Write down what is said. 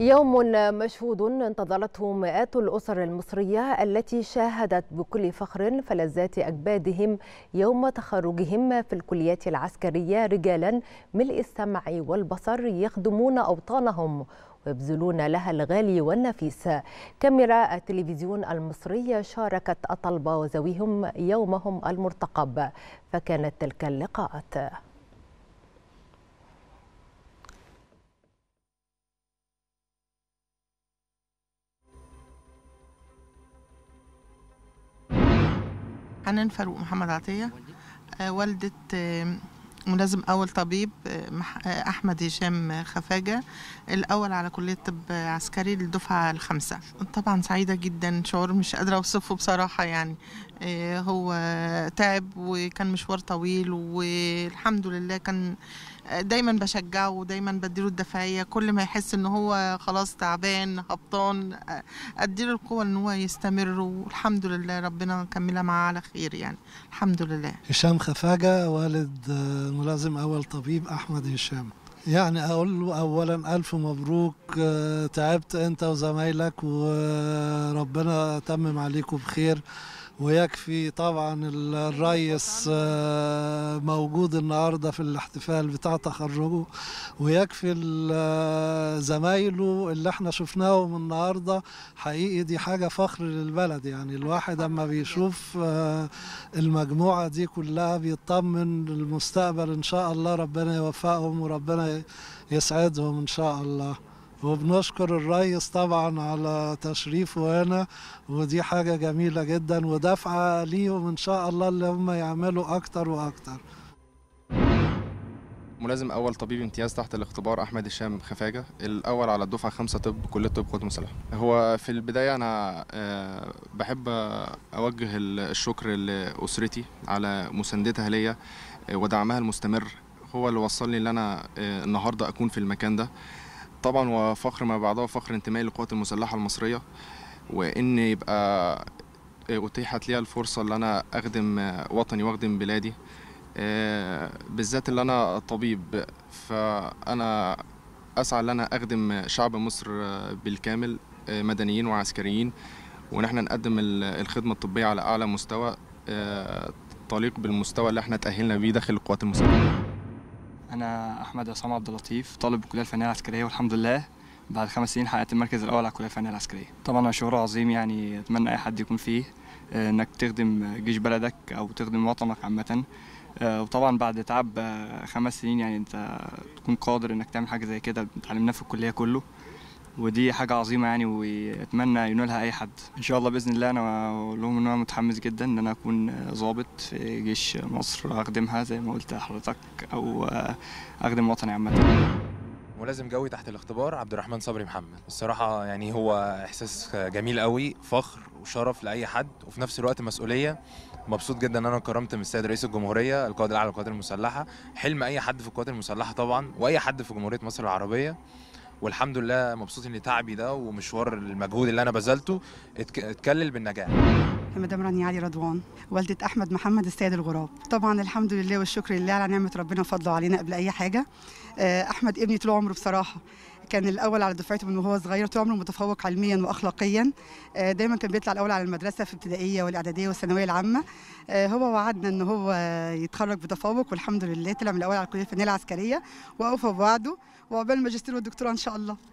يوم مشهود انتظرته مئات الأسر المصرية التي شاهدت بكل فخر فلذات أكبادهم يوم تخرجهم في الكليات العسكرية رجالا ملء السمع والبصر يخدمون أوطانهم ويبذلون لها الغالي والنفيس. كاميرا التلفزيون المصري شاركت الطلبة وذويهم يومهم المرتقب. فكانت تلك اللقاءات. حنان فاروق محمد عطية. آه، والدة آه، ملازم أول طبيب آه، أحمد هشام خفاجة. الأول على كلية طب عسكري للدفعة الخامسة. طبعا سعيدة جدا شعور مش قادرة أوصفه بصراحة يعني. هو تعب وكان مشوار طويل والحمد لله كان دايما بشجعه ودايما بديله الدفاعية. كل ما يحس إن هو خلاص تعبان هبطان أديله القوة إن هو يستمر. والحمد لله ربنا كملها معاه على خير يعني. الحمد لله. هشام خفاجة والد آه، ملازم أول طبيب أحمد هشام. يعني أقول له أولا ألف مبروك آه، تعبت أنت وزمايلك وربنا تمم عليكم بخير. ويكفي طبعا الريس آه، موجود النهارده في الاحتفال بتاع تخرجه. ويكفي ال- زمايله اللي إحنا شفناهم النهارده حقيقي دي حاجة فخر للبلد. يعني الواحد أما بيشوف آه، المجموعة دي كلها بيطمن للمستقبل إن شاء الله ربنا يوفقهم وربنا يسعدهم إن شاء الله. وبنشكر الريس طبعا على تشريفه هنا ودي حاجة جميلة جدا ودفعة ليهم إن شاء الله اللي هم يعملوا أكتر وأكتر. ملازم أول طبيب امتياز تحت الاختبار أحمد هشام خفاجة الأول على الدفعة خمسة طب كليه طب قوات مسلحه هو في البداية أنا آه، بحب أوجه الشكر لأسرتي على مساندتها ليا آه، ودعمها المستمر. هو اللي وصلني ان أنا آه، النهارده أكون في المكان ده. طبعا وفخر ما بعده فخر انتمائي للقوات المسلحة المصرية وإن يبقى أتيحت لي الفرصة ان أنا أخدم وطني وأخدم بلادي آه، بالذات اللي أنا طبيب. فأنا أسعى إن أنا أخدم شعب مصر بالكامل آه، مدنيين وعسكريين وإن إحنا نقدم ال- الخدمة الطبية على أعلى مستوى آه، تليق بالمستوى اللي إحنا تأهلنا بيه داخل القوات المسلحة. أنا أحمد عصام عبد اللطيف طالب الكليه الفنية العسكرية والحمد لله. بعد خمس سنين حققت المركز الأول على الكلية الفنية العسكرية. طبعا شعور عظيم يعني أتمنى أي حد يكون فيه آه، إنك تخدم جيش بلدك أو تخدم وطنك عامة. آه، وطبعا بعد تعب آه، خمس سنين يعني أنت تكون قادر إنك تعمل حاجة زي كده اتعلمناها في الكلية كله. ودي حاجة عظيمة يعني وأتمنى ينولها أي حد. إن شاء الله بإذن الله أنا أقول لهم إن أنا متحمس جدا إن أنا أكون ضابط في جيش مصر اخدمها زي ما قلت لحضرتك أو أخدم وطني عامة. ملازم جوي تحت الاختبار عبد الرحمن صبري محمد. الصراحة يعني هو إحساس جميل قوي فخر وشرف لأي حد وفي نفس الوقت مسؤولية. مبسوط جدا إن أنا كرمت من السيد رئيس الجمهورية القائد الأعلى للقوات المسلحة. حلم أي حد في القوات المسلحة طبعا وأي حد في جمهورية مصر العربية. والحمد لله مبسوط إن تعبي ده ومشوار المجهود اللي أنا بذلته اتك- اتكلل بالنجاح. مدام رانيا علي رضوان والدة أحمد محمد السيد الغراب. طبعا الحمد لله والشكر لله على نعمة ربنا وفضله علينا قبل أي حاجة. آه، أحمد ابني طول عمره بصراحة كان الأول على دفعته من وهو صغير طول عمره متفوق علميا وأخلاقيا. آه، دايما كان بيطلع الأول على المدرسة في الابتدائية والإعدادية والثانوية العامة. آه، هو وعدنا إن هو يتخرج بتفوق والحمد لله طلع من الأول على الكلية الفنية العسكرية وأوفى بوعده وعقبال الماجستير والدكتوراه إن شاء الله.